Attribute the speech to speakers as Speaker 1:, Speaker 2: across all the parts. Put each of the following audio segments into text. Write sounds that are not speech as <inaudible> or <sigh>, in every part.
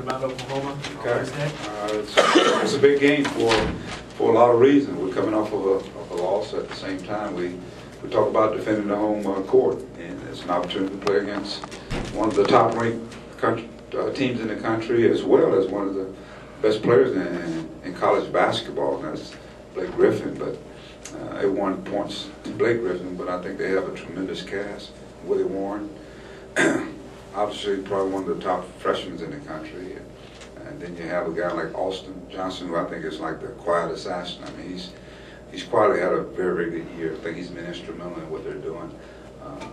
Speaker 1: about Oklahoma
Speaker 2: Okay.
Speaker 1: Thursday?
Speaker 2: Uh, It's it's a big game for, for a lot of reasons. We're coming off of a, of a loss. At the same time, we, we talk about defending the home uh, court. And it's an opportunity to play against one of the top-ranked country, uh, teams in the country, as well as one of the best players in, in college basketball, and that's Blake Griffin. But uh, everyone points to Blake Griffin, but I think they have a tremendous cast. Willie Warren, <clears throat> obviously probably one of the top freshmen in the country. And then you have a guy like Austin Johnson, who I think is like the quiet assassin. I mean, he's he's quietly had a very, very good year. I think he's been instrumental in what they're doing. Uh,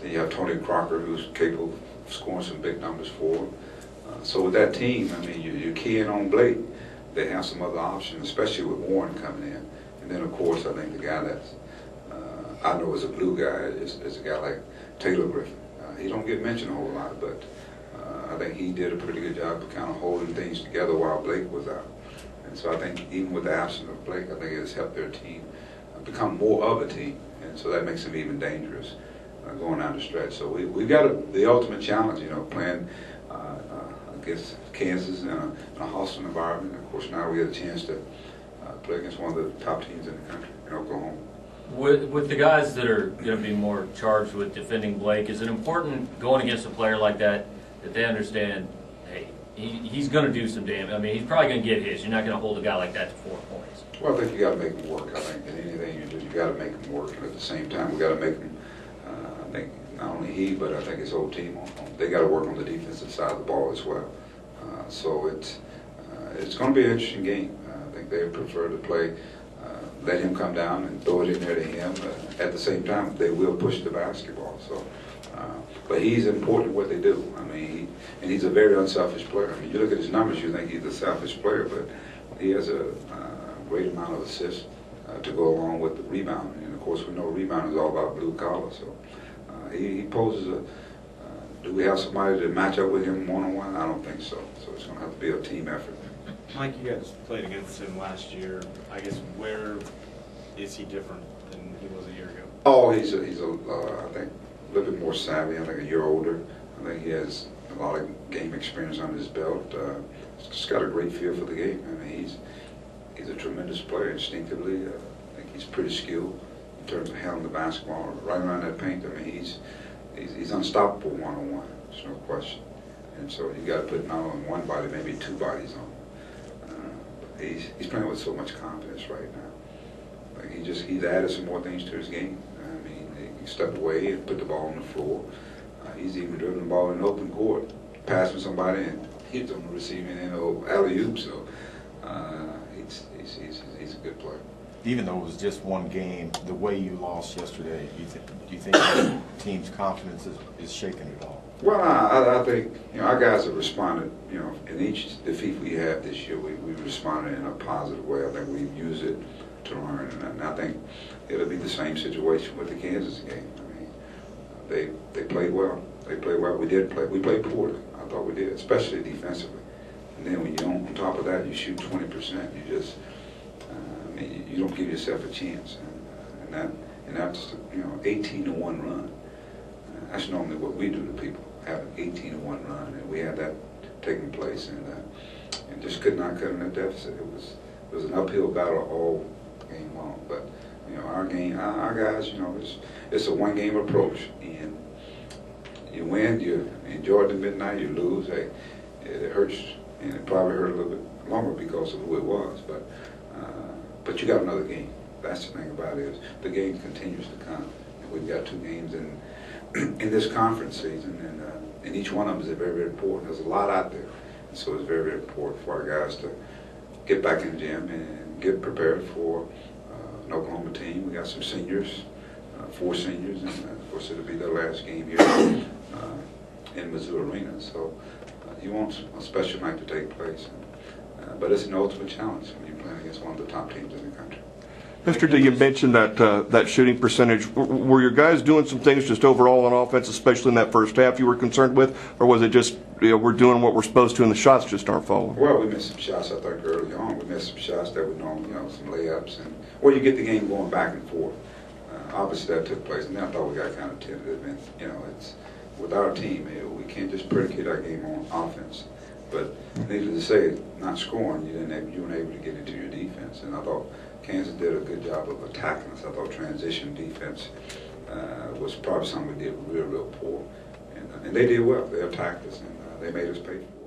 Speaker 2: then you have Tony Crocker, who's capable of scoring some big numbers for them. Uh, so with that team, I mean, you, you're keying on Blake. They have some other options, especially with Warren coming in. And then, of course, I think the guy that uh, I know is a blue guy is, is a guy like Taylor Griffin. Uh, he don't get mentioned a whole lot, but uh, I think he did a pretty good job of kind of holding things together while Blake was out. And so I think even with the absence of Blake, I think it has helped their team uh, become more of a team. And so that makes them even dangerous uh, going down the stretch. So we, we've got a, the ultimate challenge, you know, playing uh, uh, against Kansas in a, in a hostile environment. Of course, now we get a chance to play against one of the top teams in the country, in Oklahoma.
Speaker 3: With, with the guys that are going to be more charged with defending Blake, is it important going against a player like that that they understand, hey, he, he's going to do some damage. I mean, he's probably going to get his. You're not going to hold a guy like that to four points.
Speaker 2: Well, I think you got to make them work. I think in anything you do, you got to make them work. And at the same time, we got to make them. Uh, I think not only he, but I think his whole team. They got to work on the defensive side of the ball as well. Uh, so it's uh, it's going to be an interesting game. I think they prefer to play. Let him come down and throw it in there to him. Uh, at the same time, they will push the basketball. So, uh, but he's important what they do. I mean, he, and he's a very unselfish player. I mean, you look at his numbers, you think he's a selfish player, but he has a uh, great amount of assists uh, to go along with the rebound. And of course, we know rebound is all about blue collar. So uh, he, he poses a. Uh, do we have somebody to match up with him one on one? I don't think so. So it's going to have to be a team effort.
Speaker 4: Mike, you guys played against him last year. I guess where is he different than he was a year ago?
Speaker 2: Oh, he's a, he's a uh, I think a little bit more savvy. I think a year older. I think he has a lot of game experience on his belt. Uh, he's got a great feel for the game. I mean, he's he's a tremendous player instinctively. Uh, I think he's pretty skilled in terms of handling the basketball right around that paint. I mean, he's he's, he's unstoppable one on one. There's no question. And so you got to put not on one body, maybe two bodies on. He's he's playing with so much confidence right now. Like he just he's added some more things to his game. I mean, he can step away and put the ball on the floor. Uh, he's even driven the ball in open court, passing somebody and hits on the receiving end or alley oop. So uh, he's, he's, he's, he's a good player.
Speaker 5: Even though it was just one game, the way you lost yesterday, do you think, do you think the <coughs> team's confidence is, is shaken at all?
Speaker 2: Well, I, I think you know our guys have responded. You know, in each defeat we had this year, we we responded in a positive way. I think we've used it to learn, and I think it'll be the same situation with the Kansas game. I mean, they they played well. They played well. We did play. We played poorly. I thought we did, especially defensively. And then when you on, top of that, you shoot 20 percent. You just, You, don't give yourself a chance, and, that and that's you know 18 to one run. That's normally what we do to people, have an 18 to one run, and we had that taking place, and uh, and just could not cut in a deficit. It was it was an uphill battle all game long, but you know our game, our, our guys, you know, it's it's a one game approach, and you win, you enjoy the midnight, you lose, hey, it hurts, and it probably hurt a little bit longer because of who it was, but uh, but you got another game. That's the thing about it is the game continues to come, and we've got two games in <clears throat> in this conference season, and uh, and each one of them is very very important. There's a lot out there, and so it's very very important for our guys to get back in the gym and get prepared for uh, an Oklahoma team. We got some seniors, uh, four seniors, and uh, of course it'll be their last game here uh, in Mizzou Arena. So uh, you want a special night to take place, uh, but it's an ultimate challenge when you're playing against one of the top teams in the country.
Speaker 6: Mr. D, you mentioned that, uh, that shooting percentage. W- Were your guys doing some things just overall on offense, especially in that first half you were concerned with? Or was it just, you know, we're doing what we're supposed to and the shots just aren't falling?
Speaker 2: Well, we missed some shots, I think, early on. We missed some shots that were normal, you know, some layups, and or you get the game going back and forth. Uh, obviously, that took place, and then I thought we got kind of tentative. And you know, it's with our team, you know, we can't just predicate our game on offense. But needless to say, not scoring, you didn't, you weren't able to get into your defense. And I thought Kansas did a good job of attacking us. I thought transition defense uh, was probably something we did real, real poor. And, uh, and they did well. They attacked us and uh, they made us pay for it.